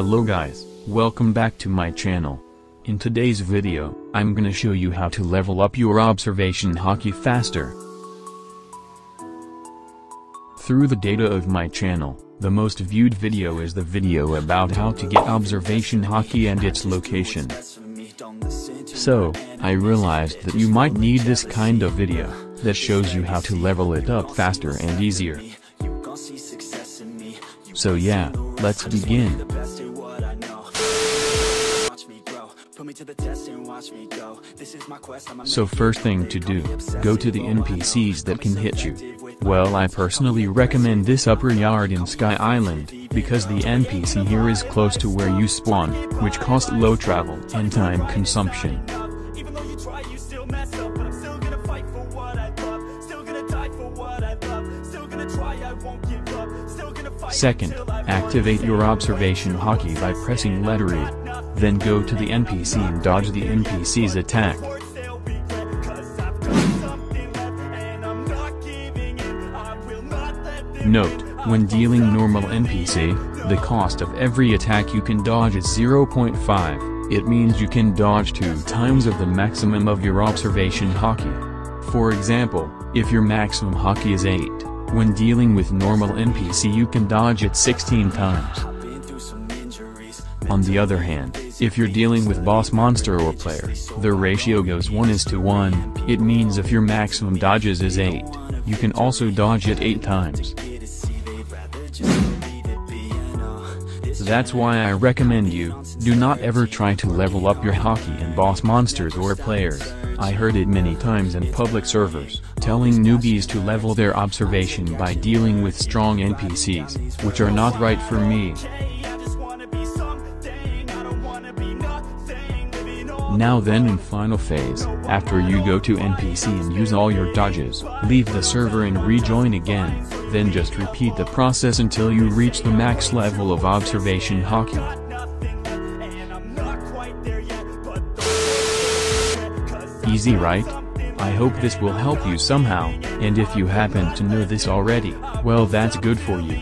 Hello guys, welcome back to my channel. In today's video, I'm gonna show you how to level up your observation haki faster. Through the data of my channel, the most viewed video is the video about how to get observation haki and its location. So, I realized that you might need this kind of video, that shows you how to level it up faster and easier. So yeah, let's begin. So first thing to do, go to the NPCs that can hit you. Well I personally recommend this upper yard in Sky Island, because the NPC here is close to where you spawn, which cost low travel and time consumption. Second, activate your observation haki by pressing letter E. Then go to the NPC and dodge the NPC's attack. Note, when dealing normal NPC, the cost of every attack you can dodge is 0.5, it means you can dodge 2 times of the maximum of your observation haki. For example, if your maximum haki is 8, when dealing with normal NPC you can dodge it 16 times. On the other hand, if you're dealing with boss monster or player, the ratio goes 1 is to 1, it means if your maximum dodges is 8, you can also dodge it 8 times. That's why I recommend you, do not ever try to level up your haki and boss monsters or players, I heard it many times in public servers, telling newbies to level their observation by dealing with strong NPCs, which are not right for me. Now then in final phase, after you go to NPC and use all your dodges, leave the server and rejoin again, then just repeat the process until you reach the max level of observation haki. Easy right? I hope this will help you somehow, and if you happen to know this already, well that's good for you.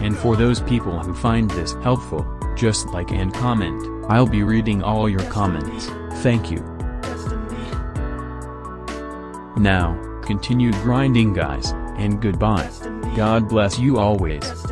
And for those people who find this helpful, just like and comment, I'll be reading all your comments, thank you. Now, continue grinding guys, and goodbye. God bless you always.